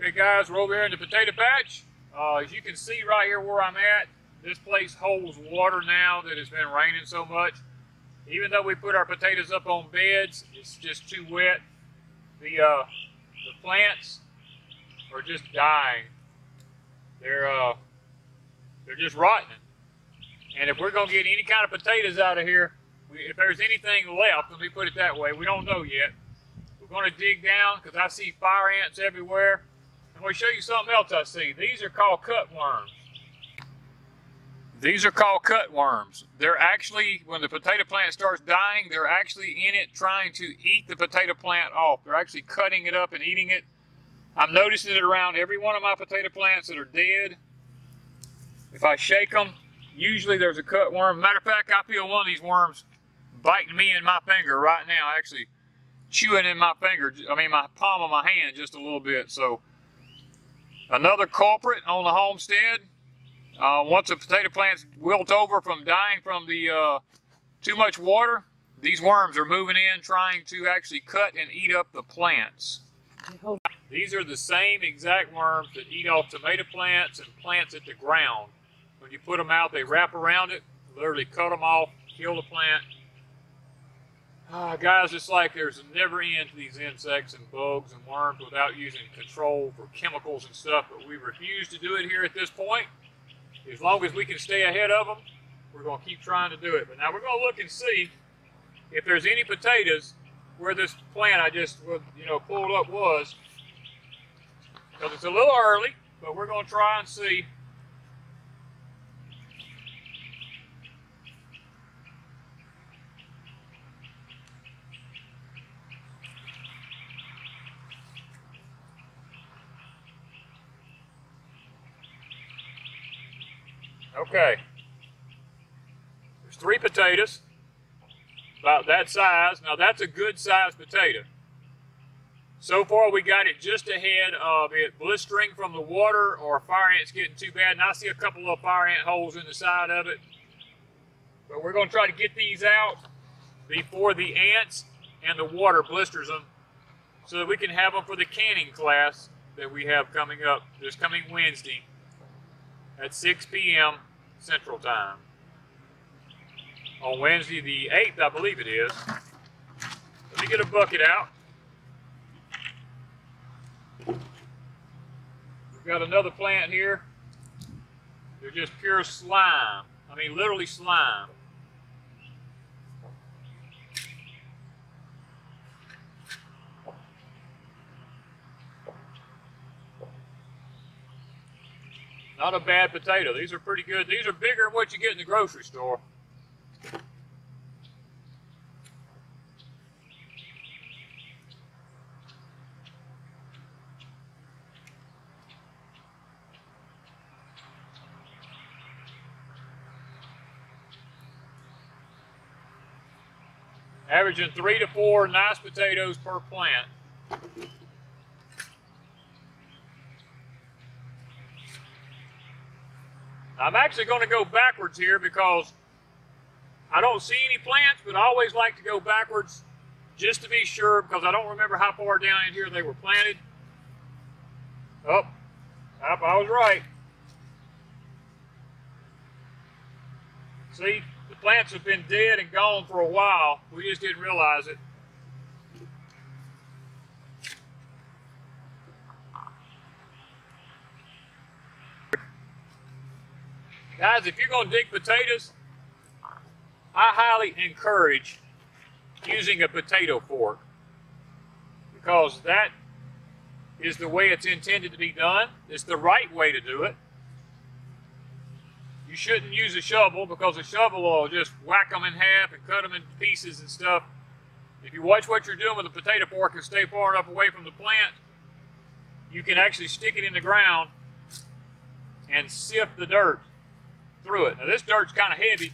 Okay guys, we're over here in the potato patch. Uh, as you can see right here where I'm at, this place holds water now that it has been raining so much. Even though we put our potatoes up on beds, it's just too wet. The, uh, the plants are just dying. They're, uh, they're just rotting. And if we're going to get any kind of potatoes out of here, we, if there's anything left, let me put it that way, we don't know yet. We're going to dig down because I see fire ants everywhere. Going to show you something else I see. These are called cutworms. These are called cutworms. They're actually, when the potato plant starts dying, they're actually in it trying to eat the potato plant off. They're actually cutting it up and eating it. I'm noticing it around every one of my potato plants that are dead. If I shake them, usually there's a cutworm. Matter of fact, I feel one of these worms biting me in my finger right now, actually chewing in my finger, I mean my palm of my hand just a little bit. So Another culprit on the homestead. Uh, once the potato plants wilt over from dying from the uh, too much water, these worms are moving in trying to actually cut and eat up the plants. These are the same exact worms that eat off tomato plants and plants at the ground. When you put them out, they wrap around it, literally cut them off, kill the plant, uh, guys, it's like there's never end to these insects and bugs and worms without using control for chemicals and stuff, but we refuse to do it here at this point. As long as we can stay ahead of them, we're going to keep trying to do it. But now we're going to look and see if there's any potatoes where this plant I just you know pulled up was. Because it's a little early, but we're going to try and see Okay. There's three potatoes, about that size. Now that's a good sized potato. So far we got it just ahead of it blistering from the water or fire ants getting too bad. And I see a couple of fire ant holes in the side of it. But we're going to try to get these out before the ants and the water blisters them so that we can have them for the canning class that we have coming up this coming Wednesday at 6 p.m. Central Time. On Wednesday the 8th, I believe it is. Let me get a bucket out. We've got another plant here. They're just pure slime. I mean, literally slime. Not a bad potato. These are pretty good. These are bigger than what you get in the grocery store. Averaging three to four nice potatoes per plant. I'm actually going to go backwards here because I don't see any plants, but I always like to go backwards just to be sure because I don't remember how far down in here they were planted. Oh, I was right. See, the plants have been dead and gone for a while. We just didn't realize it. Guys, if you're going to dig potatoes, I highly encourage using a potato fork because that is the way it's intended to be done. It's the right way to do it. You shouldn't use a shovel because a shovel will just whack them in half and cut them in pieces and stuff. If you watch what you're doing with a potato fork and stay far enough away from the plant, you can actually stick it in the ground and sift the dirt through it. Now this dirt's kind of heavy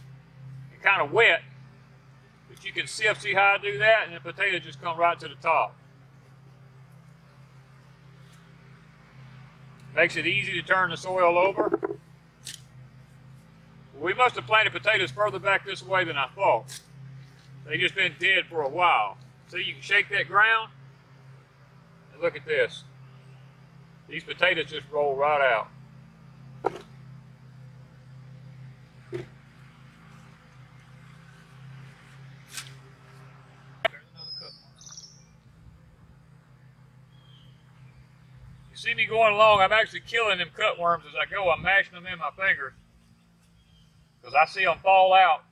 and kind of wet, but you can sift, see how I do that, and the potatoes just come right to the top. Makes it easy to turn the soil over. We must have planted potatoes further back this way than I thought. They've just been dead for a while. See, you can shake that ground, and look at this. These potatoes just roll right out. You see me going along, I'm actually killing them cutworms as I go. I'm mashing them in my fingers because I see them fall out.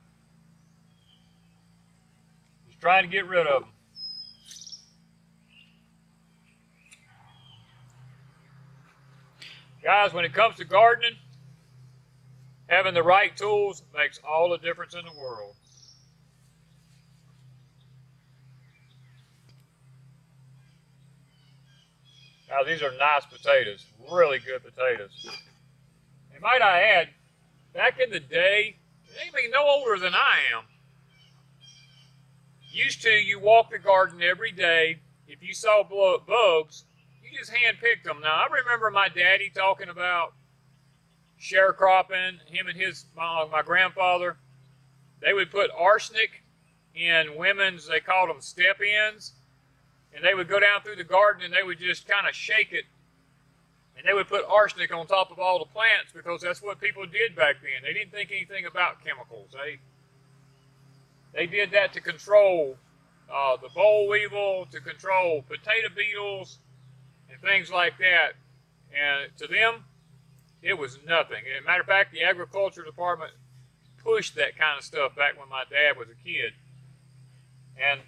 Just trying to get rid of them. Guys, when it comes to gardening, having the right tools makes all the difference in the world. Now, these are nice potatoes, really good potatoes. And might I add, back in the day, anybody no older than I am, used to you walk the garden every day. If you saw bugs, you just hand picked them. Now I remember my daddy talking about sharecropping. Him and his my, my grandfather, they would put arsenic in women's. They called them step ins, and they would go down through the garden and they would just kind of shake it, and they would put arsenic on top of all the plants because that's what people did back then. They didn't think anything about chemicals. They they did that to control uh, the boll weevil, to control potato beetles, and things like that. And to them, it was nothing. As a matter of fact, the agriculture department pushed that kind of stuff back when my dad was a kid. And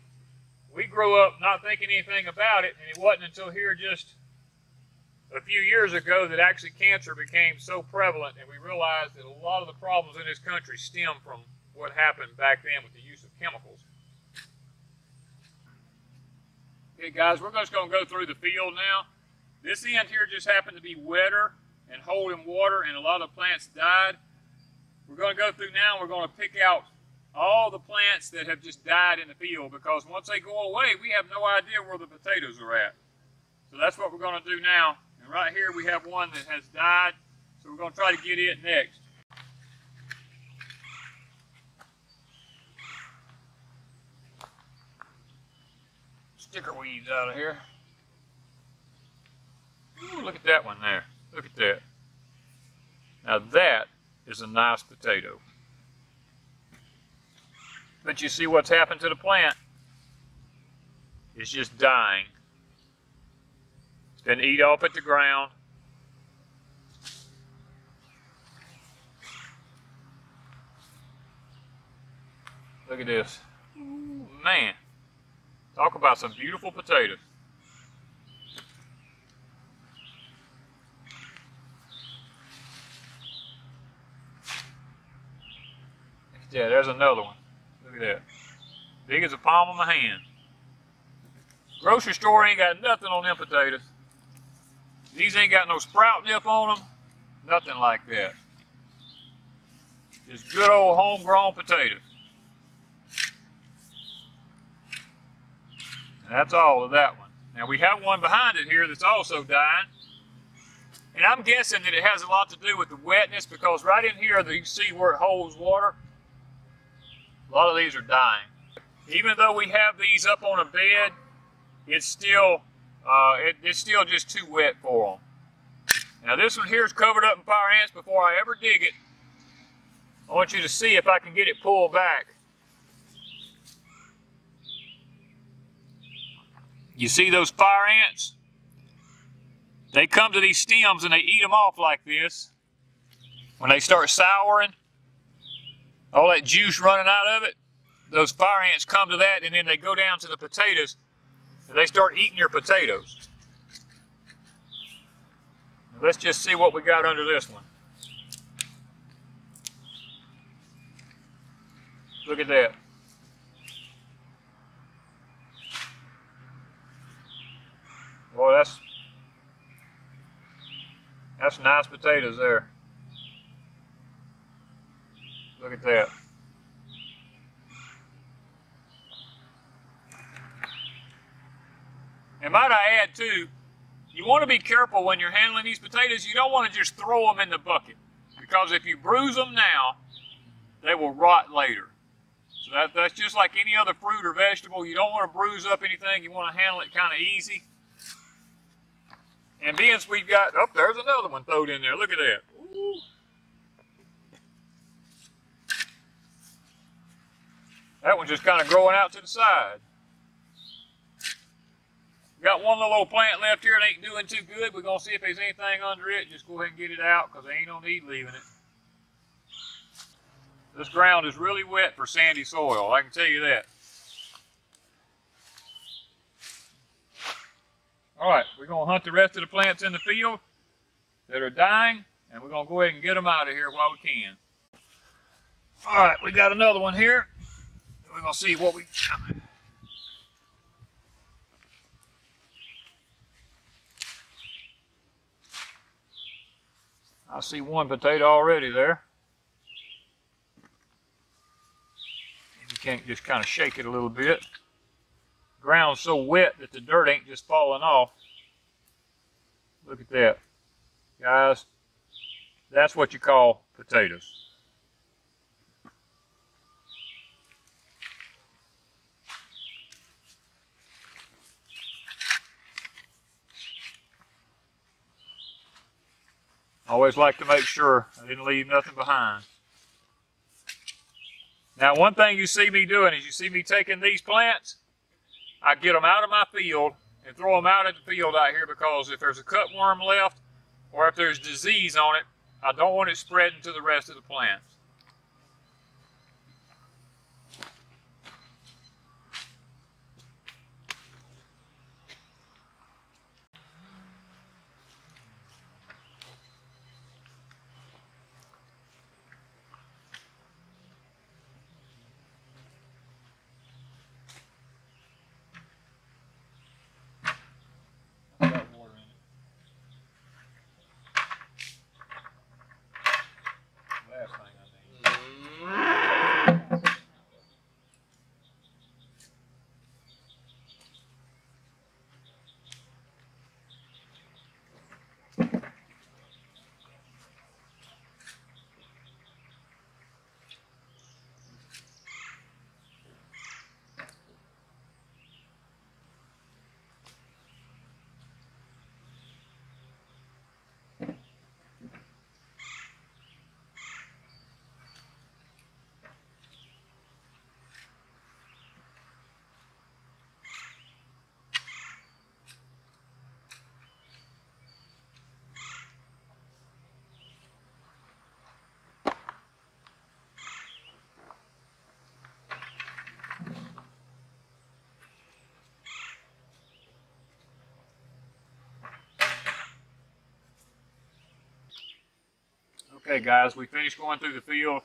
we grew up not thinking anything about it, and it wasn't until here just a few years ago that actually cancer became so prevalent, and we realized that a lot of the problems in this country stem from what happened back then with the use of chemicals. Okay, guys, we're just going to go through the field now. This end here just happened to be wetter and holding water, and a lot of plants died. We're going to go through now, and we're going to pick out all the plants that have just died in the field, because once they go away, we have no idea where the potatoes are at. So that's what we're going to do now. And right here we have one that has died, so we're going to try to get it next. sticker weeds out of here. Ooh, look at that one there. Look at that. Now that is a nice potato. But you see what's happened to the plant? It's just dying. It's been eat off at the ground. Look at this. Man. Talk about some beautiful potatoes. Yeah, there's another one. At that. Big as a palm of my hand. Grocery store ain't got nothing on them potatoes. These ain't got no sprout dip on them. Nothing like that. Just good old homegrown potatoes. And that's all of that one. Now we have one behind it here that's also dying. And I'm guessing that it has a lot to do with the wetness because right in here you see where it holds water. A lot of these are dying. Even though we have these up on a bed, it's still uh, it, it's still just too wet for them. Now this one here is covered up in fire ants before I ever dig it. I want you to see if I can get it pulled back. You see those fire ants? They come to these stems and they eat them off like this. When they start souring, all that juice running out of it, those fire ants come to that and then they go down to the potatoes and they start eating your potatoes. Let's just see what we got under this one. Look at that. Boy, that's that's nice potatoes there. Look at that. And might I add too, you want to be careful when you're handling these potatoes. You don't want to just throw them in the bucket because if you bruise them now, they will rot later. So that, that's just like any other fruit or vegetable. You don't want to bruise up anything. You want to handle it kind of easy. And being we've got, oh, there's another one thrown in there. Look at that. Ooh. That one's just kind of growing out to the side. Got one little old plant left here that ain't doing too good. We're going to see if there's anything under it. Just go ahead and get it out because there ain't no need leaving it. This ground is really wet for sandy soil, I can tell you that. All right, we're going to hunt the rest of the plants in the field that are dying, and we're going to go ahead and get them out of here while we can. All right, we got another one here. To see what we... I see one potato already there. You can't just kind of shake it a little bit ground's so wet that the dirt ain't just falling off. Look at that. Guys, that's what you call potatoes. Always like to make sure I didn't leave nothing behind. Now, one thing you see me doing is you see me taking these plants I get them out of my field and throw them out at the field out here because if there's a cutworm left or if there's disease on it, I don't want it spreading to the rest of the plants. Okay guys, we finished going through the field,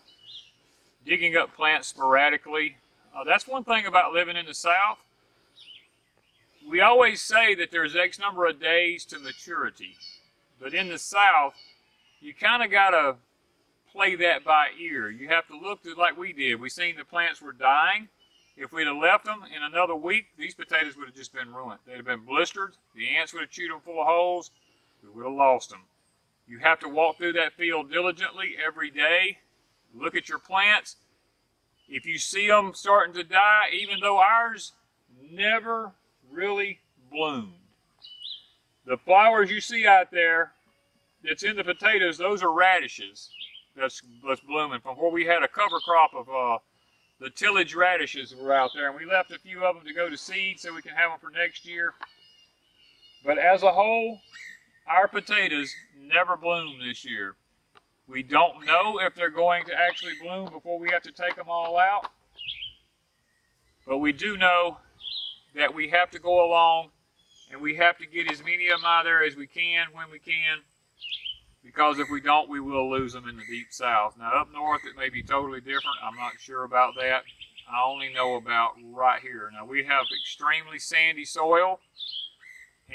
digging up plants sporadically. Uh, that's one thing about living in the South. We always say that there's X number of days to maturity. But in the South, you kind of got to play that by ear. You have to look to, like we did. We seen the plants were dying. If we'd have left them in another week, these potatoes would have just been ruined. They'd have been blistered. The ants would have chewed them full of holes. We would have lost them. You have to walk through that field diligently every day. Look at your plants. If you see them starting to die, even though ours never really bloomed. The flowers you see out there that's in the potatoes, those are radishes that's, that's blooming from where we had a cover crop of uh, the tillage radishes were out there. And we left a few of them to go to seed so we can have them for next year. But as a whole, our potatoes never bloom this year. We don't know if they're going to actually bloom before we have to take them all out. But we do know that we have to go along and we have to get as many of them out there as we can when we can because if we don't, we will lose them in the deep south. Now, up north, it may be totally different. I'm not sure about that. I only know about right here. Now, we have extremely sandy soil.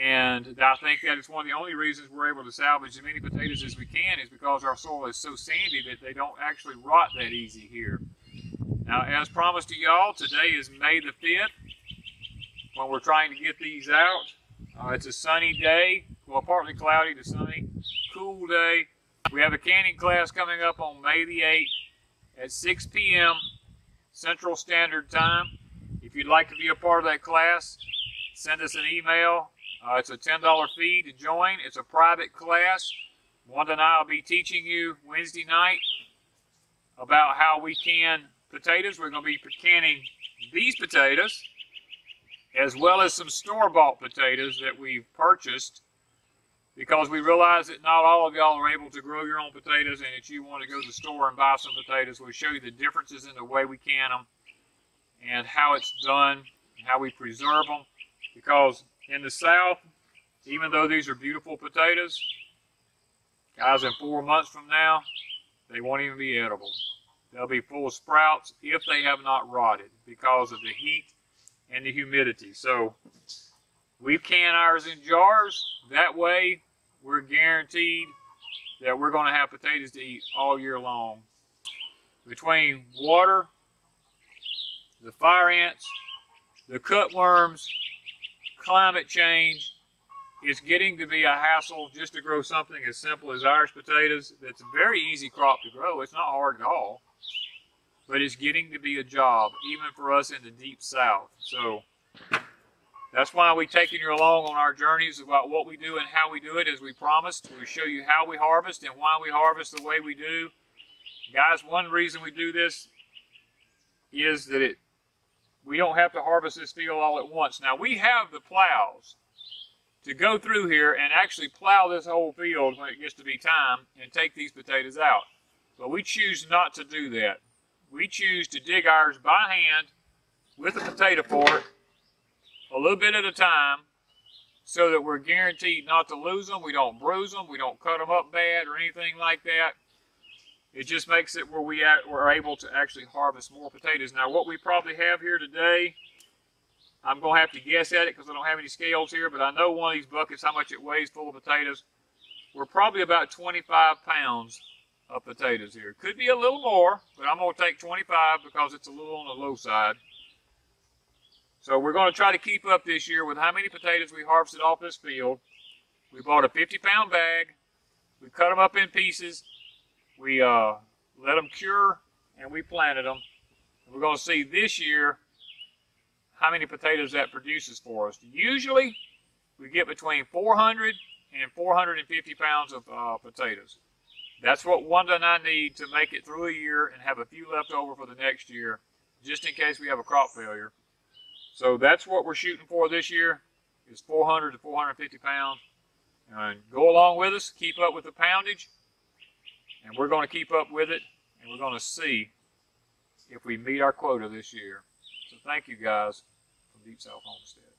And I think that is one of the only reasons we're able to salvage as many potatoes as we can is because our soil is so sandy that they don't actually rot that easy here. Now, as promised to y'all, today is May the 5th when we're trying to get these out. Uh, it's a sunny day, well, partly cloudy to sunny, cool day. We have a canning class coming up on May the 8th at 6 p.m. Central Standard Time. If you'd like to be a part of that class, send us an email Uh, it's a $10 fee to join. It's a private class. Wanda and I will be teaching you Wednesday night about how we can potatoes. We're going to be canning these potatoes as well as some store-bought potatoes that we've purchased because we realize that not all of y'all are able to grow your own potatoes and that you want to go to the store and buy some potatoes. We'll show you the differences in the way we can them and how it's done, and how we preserve them. Because in the South, even though these are beautiful potatoes, guys, in four months from now, they won't even be edible. They'll be full of sprouts if they have not rotted because of the heat and the humidity. So we can ours in jars. That way, we're guaranteed that we're going to have potatoes to eat all year long. Between water, the fire ants, the cutworms, climate change, is getting to be a hassle just to grow something as simple as Irish potatoes. That's a very easy crop to grow. It's not hard at all. But it's getting to be a job, even for us in the deep south. So that's why we're taking you along on our journeys about what we do and how we do it as we promised. We show you how we harvest and why we harvest the way we do. Guys, one reason we do this is that it we don't have to harvest this field all at once. Now we have the plows to go through here and actually plow this whole field when it gets to be time and take these potatoes out. But we choose not to do that. We choose to dig ours by hand with a potato fork a little bit at a time so that we're guaranteed not to lose them. We don't bruise them. We don't cut them up bad or anything like that. It just makes it where we are able to actually harvest more potatoes. Now, what we probably have here today, I'm going to have to guess at it because I don't have any scales here, but I know one of these buckets, how much it weighs full of potatoes. We're probably about 25 pounds of potatoes here. Could be a little more, but I'm going to take 25 because it's a little on the low side. So we're going to try to keep up this year with how many potatoes we harvested off this field. We bought a 50 pound bag. We cut them up in pieces. We uh, let them cure and we planted them. we're going to see this year how many potatoes that produces for us. Usually we get between 400 and 450 pounds of uh, potatoes. That's what Wanda and I need to make it through a year and have a few left over for the next year, just in case we have a crop failure. So that's what we're shooting for this year, is 400 to 450 pounds. And go along with us, keep up with the poundage, and we're going to keep up with it, and we're going to see if we meet our quota this year. So thank you guys from Deep South Homestead.